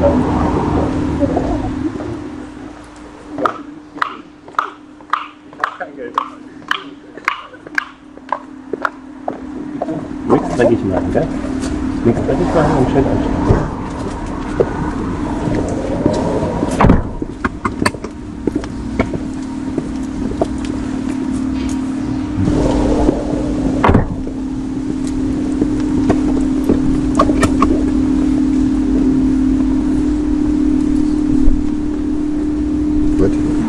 Nichts dreckig machen, gell? Nichts dreckig machen und schön anstellen. but